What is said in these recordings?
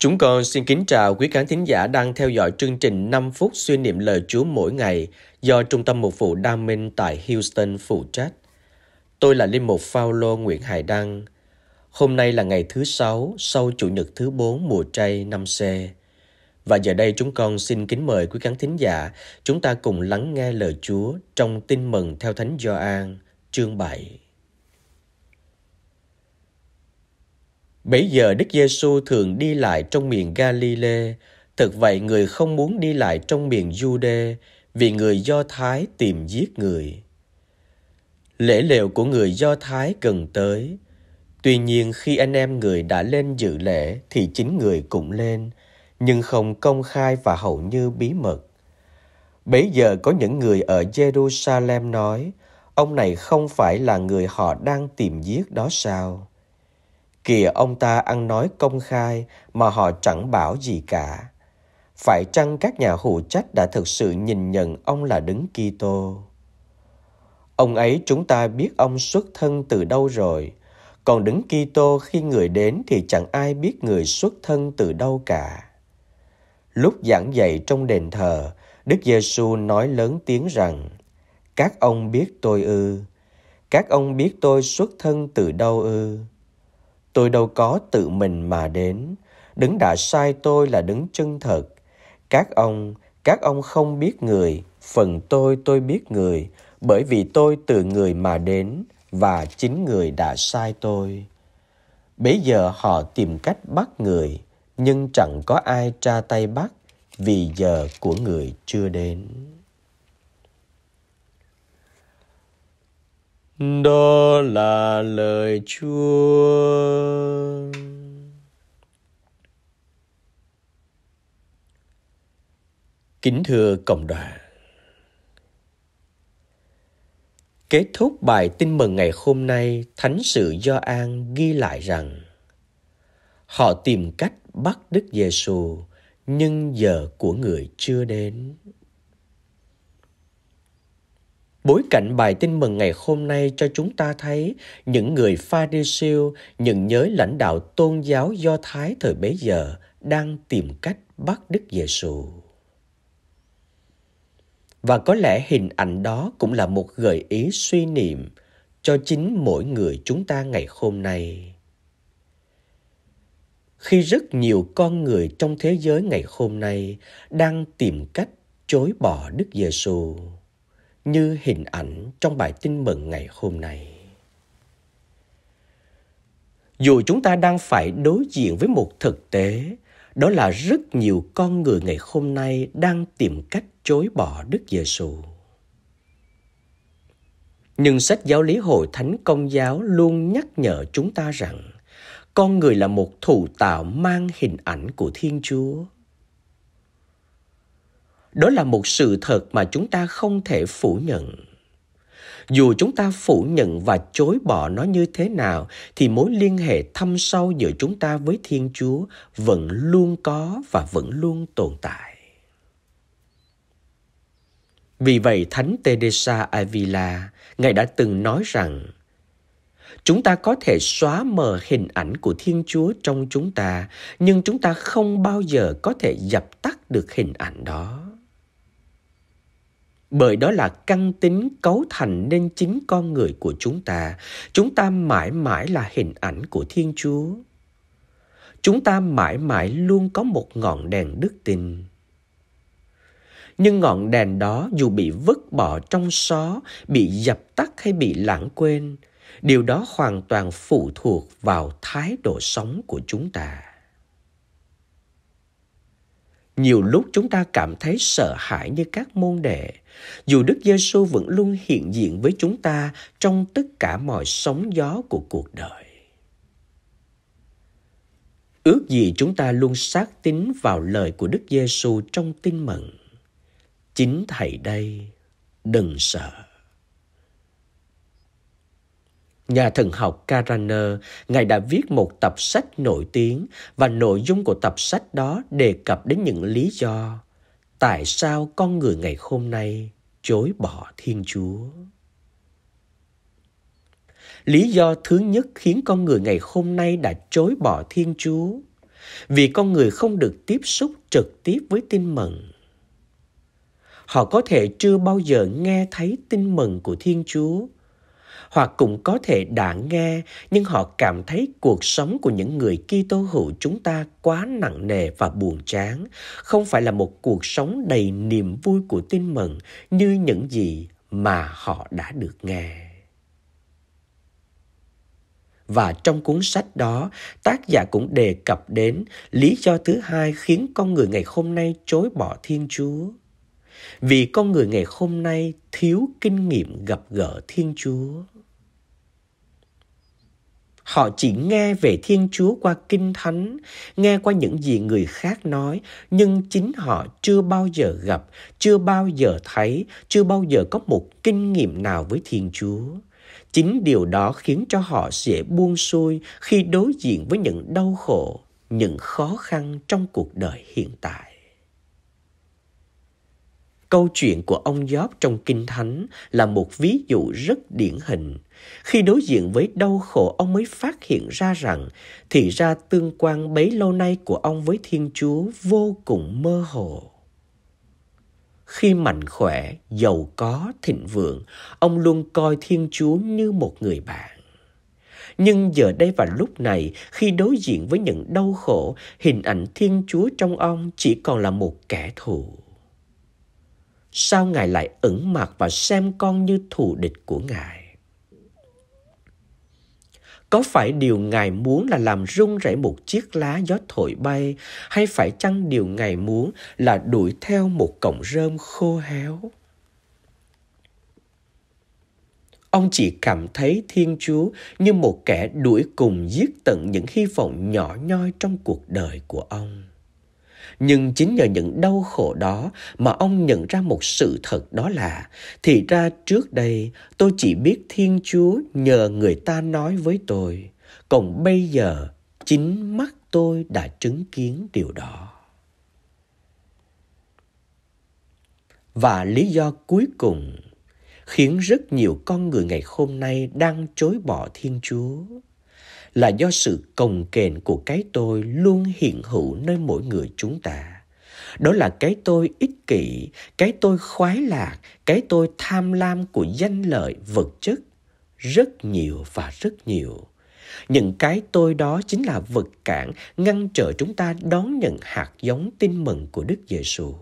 Chúng con xin kính chào quý khán thính giả đang theo dõi chương trình 5 phút suy niệm lời Chúa mỗi ngày do Trung tâm Mục vụ Đa Minh tại Houston phụ trách. Tôi là Linh Mục Phaolô Nguyễn Hải Đăng. Hôm nay là ngày thứ sáu, sau Chủ nhật thứ bốn mùa chay năm C. Và giờ đây chúng con xin kính mời quý khán thính giả chúng ta cùng lắng nghe lời Chúa trong tin mừng theo Thánh Gioan, chương 7. Bấy giờ Đức Giêsu thường đi lại trong miền galile thực vậy người không muốn đi lại trong miền Jude vì người Do Thái tìm giết người. Lễ lều của người Do Thái gần tới. Tuy nhiên khi anh em người đã lên dự lễ thì chính người cũng lên, nhưng không công khai và hầu như bí mật. Bấy giờ có những người ở Jerusalem nói, ông này không phải là người họ đang tìm giết đó sao? Kìa ông ta ăn nói công khai mà họ chẳng bảo gì cả. Phải chăng các nhà hữu trách đã thực sự nhìn nhận ông là đứng Kitô? Ông ấy chúng ta biết ông xuất thân từ đâu rồi, còn đứng Kitô khi người đến thì chẳng ai biết người xuất thân từ đâu cả. Lúc giảng dạy trong đền thờ, Đức Giêsu nói lớn tiếng rằng: Các ông biết tôi ư? Các ông biết tôi xuất thân từ đâu ư? Tôi đâu có tự mình mà đến, đứng đã sai tôi là đứng chân thật. Các ông, các ông không biết người, phần tôi tôi biết người, bởi vì tôi từ người mà đến và chính người đã sai tôi. Bấy giờ họ tìm cách bắt người, nhưng chẳng có ai tra tay bắt vì giờ của người chưa đến. Đó là lời Chúa. Kính thưa cộng đoàn. Kết thúc bài tin mừng ngày hôm nay, Thánh sự Do An ghi lại rằng họ tìm cách bắt Đức Giêsu nhưng giờ của người chưa đến. Bối cảnh bài tin mừng ngày hôm nay cho chúng ta thấy những người pha đi siêu, những giới lãnh đạo tôn giáo do Thái thời bấy giờ đang tìm cách bắt Đức Giêsu. Và có lẽ hình ảnh đó cũng là một gợi ý suy niệm cho chính mỗi người chúng ta ngày hôm nay. Khi rất nhiều con người trong thế giới ngày hôm nay đang tìm cách chối bỏ Đức Giêsu như hình ảnh trong bài tin mừng ngày hôm nay. Dù chúng ta đang phải đối diện với một thực tế, đó là rất nhiều con người ngày hôm nay đang tìm cách chối bỏ Đức Giêsu. Nhưng sách giáo lý hội thánh công giáo luôn nhắc nhở chúng ta rằng con người là một thủ tạo mang hình ảnh của Thiên Chúa đó là một sự thật mà chúng ta không thể phủ nhận. Dù chúng ta phủ nhận và chối bỏ nó như thế nào, thì mối liên hệ thâm sâu giữa chúng ta với thiên chúa vẫn luôn có và vẫn luôn tồn tại. Vì vậy, thánh teresa avila, ngài đã từng nói rằng, chúng ta có thể xóa mờ hình ảnh của thiên chúa trong chúng ta, nhưng chúng ta không bao giờ có thể dập tắt được hình ảnh đó bởi đó là căn tính cấu thành nên chính con người của chúng ta. Chúng ta mãi mãi là hình ảnh của thiên chúa. Chúng ta mãi mãi luôn có một ngọn đèn đức tin. Nhưng ngọn đèn đó dù bị vứt bỏ trong xó, bị dập tắt hay bị lãng quên, điều đó hoàn toàn phụ thuộc vào thái độ sống của chúng ta. Nhiều lúc chúng ta cảm thấy sợ hãi như các môn đệ dù đức giêsu vẫn luôn hiện diện với chúng ta trong tất cả mọi sóng gió của cuộc đời. Ước gì chúng ta luôn xác tín vào lời của đức giêsu trong tin mừng. Chính thầy đây đừng sợ. Nhà thần học Karaner, Ngài đã viết một tập sách nổi tiếng và nội dung của tập sách đó đề cập đến những lý do tại sao con người ngày hôm nay chối bỏ Thiên Chúa. Lý do thứ nhất khiến con người ngày hôm nay đã chối bỏ Thiên Chúa vì con người không được tiếp xúc trực tiếp với tin mừng. Họ có thể chưa bao giờ nghe thấy tin mừng của Thiên Chúa, hoặc cũng có thể đã nghe nhưng họ cảm thấy cuộc sống của những người Kitô hữu chúng ta quá nặng nề và buồn chán, không phải là một cuộc sống đầy niềm vui của tin mừng như những gì mà họ đã được nghe. Và trong cuốn sách đó, tác giả cũng đề cập đến lý do thứ hai khiến con người ngày hôm nay chối bỏ Thiên Chúa. Vì con người ngày hôm nay thiếu kinh nghiệm gặp gỡ Thiên Chúa. Họ chỉ nghe về Thiên Chúa qua Kinh Thánh, nghe qua những gì người khác nói, nhưng chính họ chưa bao giờ gặp, chưa bao giờ thấy, chưa bao giờ có một kinh nghiệm nào với Thiên Chúa. Chính điều đó khiến cho họ dễ buông xuôi khi đối diện với những đau khổ, những khó khăn trong cuộc đời hiện tại. Câu chuyện của ông gióp trong Kinh Thánh là một ví dụ rất điển hình. Khi đối diện với đau khổ, ông mới phát hiện ra rằng thì ra tương quan bấy lâu nay của ông với Thiên Chúa vô cùng mơ hồ. Khi mạnh khỏe, giàu có, thịnh vượng, ông luôn coi Thiên Chúa như một người bạn. Nhưng giờ đây và lúc này, khi đối diện với những đau khổ, hình ảnh Thiên Chúa trong ông chỉ còn là một kẻ thù. Sao Ngài lại ẩn mặt và xem con như thù địch của Ngài? Có phải điều Ngài muốn là làm rung rẩy một chiếc lá gió thổi bay, hay phải chăng điều Ngài muốn là đuổi theo một cọng rơm khô héo? Ông chỉ cảm thấy Thiên Chúa như một kẻ đuổi cùng giết tận những hy vọng nhỏ nhoi trong cuộc đời của ông. Nhưng chính nhờ những đau khổ đó mà ông nhận ra một sự thật đó là, thì ra trước đây tôi chỉ biết Thiên Chúa nhờ người ta nói với tôi. Còn bây giờ, chính mắt tôi đã chứng kiến điều đó. Và lý do cuối cùng khiến rất nhiều con người ngày hôm nay đang chối bỏ Thiên Chúa là do sự cồng kềnh của cái tôi luôn hiện hữu nơi mỗi người chúng ta. Đó là cái tôi ích kỷ, cái tôi khoái lạc, cái tôi tham lam của danh lợi vật chất. Rất nhiều và rất nhiều. Những cái tôi đó chính là vật cản ngăn trở chúng ta đón nhận hạt giống tin mừng của Đức Giêsu.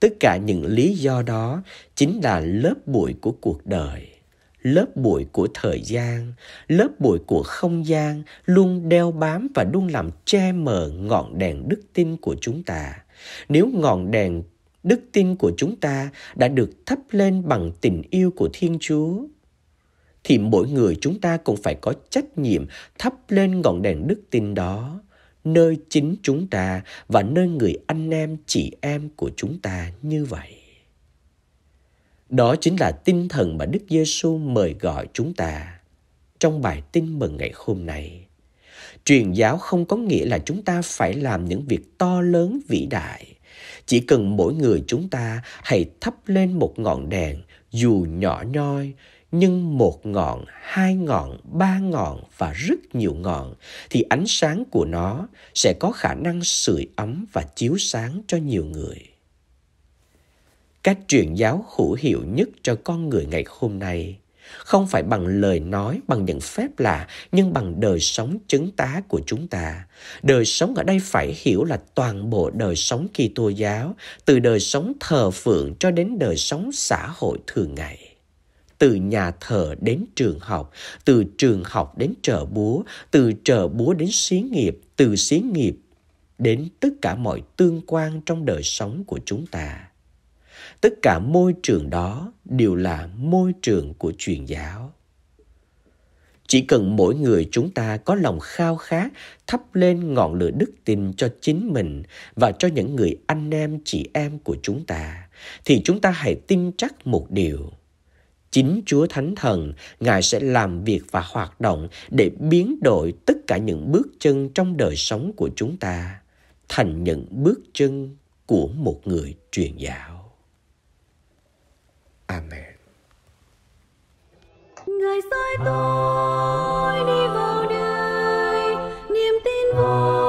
Tất cả những lý do đó chính là lớp bụi của cuộc đời lớp bụi của thời gian, lớp bụi của không gian luôn đeo bám và luôn làm che mờ ngọn đèn đức tin của chúng ta. Nếu ngọn đèn đức tin của chúng ta đã được thắp lên bằng tình yêu của Thiên Chúa, thì mỗi người chúng ta cũng phải có trách nhiệm thắp lên ngọn đèn đức tin đó nơi chính chúng ta và nơi người anh em chị em của chúng ta như vậy. Đó chính là tinh thần mà Đức Giêsu mời gọi chúng ta trong bài tin mừng ngày hôm nay. Truyền giáo không có nghĩa là chúng ta phải làm những việc to lớn vĩ đại. Chỉ cần mỗi người chúng ta hãy thắp lên một ngọn đèn dù nhỏ nhoi nhưng một ngọn, hai ngọn, ba ngọn và rất nhiều ngọn thì ánh sáng của nó sẽ có khả năng sưởi ấm và chiếu sáng cho nhiều người cách truyền giáo hữu hiệu nhất cho con người ngày hôm nay. Không phải bằng lời nói, bằng những phép lạ, nhưng bằng đời sống chứng tá của chúng ta. Đời sống ở đây phải hiểu là toàn bộ đời sống kỳ tô giáo, từ đời sống thờ phượng cho đến đời sống xã hội thường ngày. Từ nhà thờ đến trường học, từ trường học đến chợ búa, từ chợ búa đến xí nghiệp, từ xí nghiệp đến tất cả mọi tương quan trong đời sống của chúng ta tất cả môi trường đó đều là môi trường của truyền giáo. Chỉ cần mỗi người chúng ta có lòng khao khát thắp lên ngọn lửa đức tin cho chính mình và cho những người anh em, chị em của chúng ta, thì chúng ta hãy tin chắc một điều. Chính chúa thánh thần, ngài sẽ làm việc và hoạt động để biến đổi tất cả những bước chân trong đời sống của chúng ta thành những bước chân của một người truyền giáo. Amen. Ngài sai tôi đi vào đời, niềm tin vào